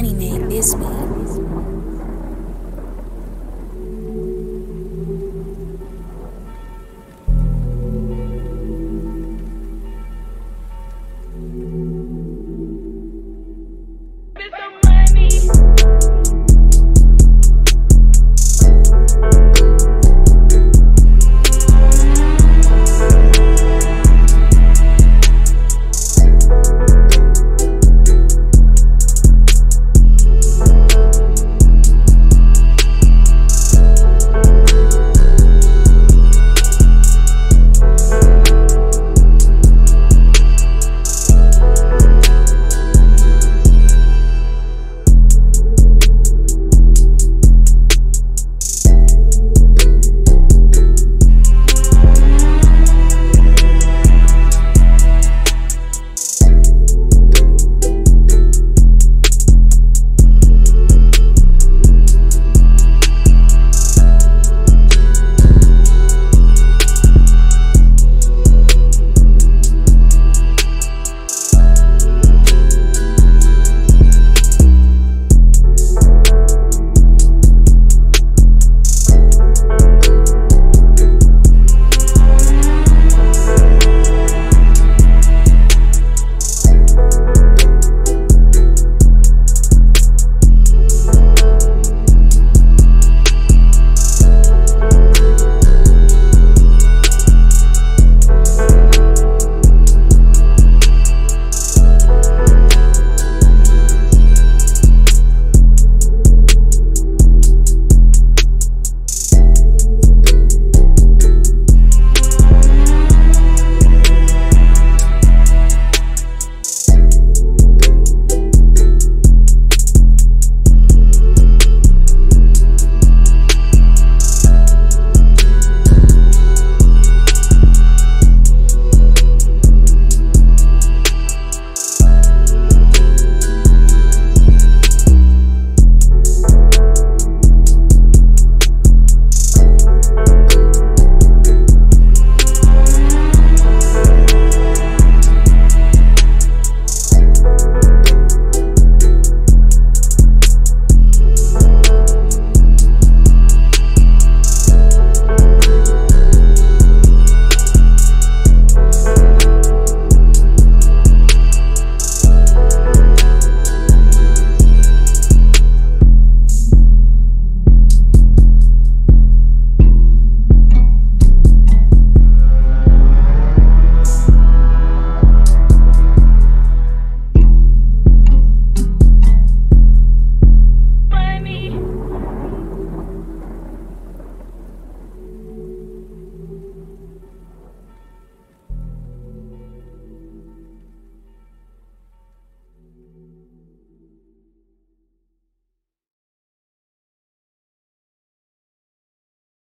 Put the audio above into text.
money made this beat.